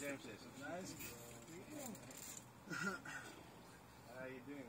Jam session. Nice. How you doing,